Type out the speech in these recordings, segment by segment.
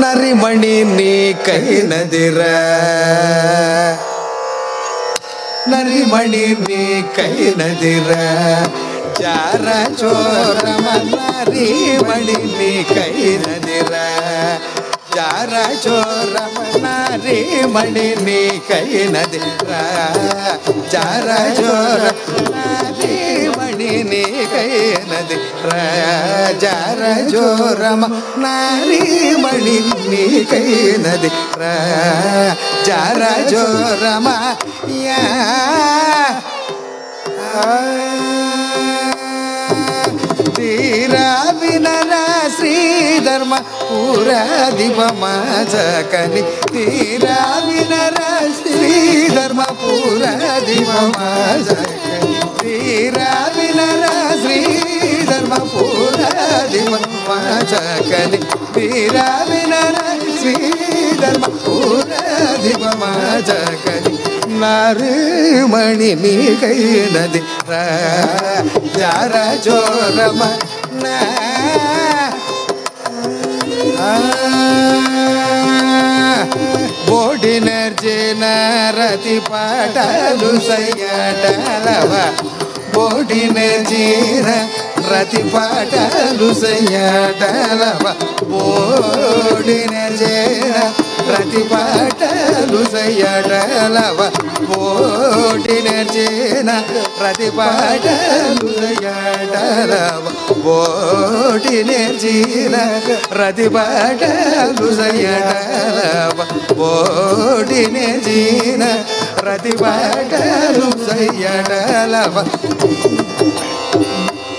ನರಿ ಮಣಿ ನೀ ಕೈ ನದಿರ. ನರಿ ಮಣಿ ನೀ ಕೈ ನದಿರ. ಚಾರ ಚೋರ ನರಿ ಮಣಿ ನೀ ಕೈ ನದಿರ. ಚಾರ ಚೋರ ನರಿ ಮಣಿ ನೀ ಕೈ ನದಿರ. ಚಾರ ಚೋರ ಜಾರಾ ನೀ ಕೈ ನದಿರ ಜಾರ ಜೋರಮ ನಾರಿ ಮಣಿ ನೀ ಕೈ ನದಿ ರ ಜಾರ ಜೋರಮ ಯಾ ತೀರ ವಿನರ ಶ್ರೀಧರ್ಮ ಪೂರ ದಿವ ಕನಿ ತೀರ ವಿನರ ಶ್ರೀಧರ್ಮ ಪೂರ ದಿವ ಕನಿ सकले वीरा विनर श्रीधर्म पूरधिपमा सकले नारमणि मी कै नदी रार जोरम बोडिनर्जिनरति पाटलु सयटलव बोडिनर्जिन ప్రతి పాటలు సయ్యటలవ ఓడిన చేర ప్రతి పాటలు సయ్యటలవ ఓడిన చేన ప్రతి పాటలు సయ్యటలవ ఓడిన చీన ప్రతి పాటలు సయ్యటలవ ఓడిన చీన ప్రతి పాటలు సయ్యటలవ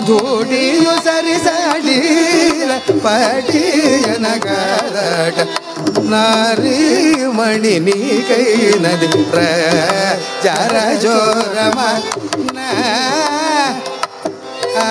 ಧೂಡಿಯು ಸರಿಸಲಿಲ್ಲ ಪಟಿಯ ನಗಾಟ ನಾರಿ ಮಣಿ ನೀ ಕೈ ನದಿ ಜರ ಜೋರಮ ಆ.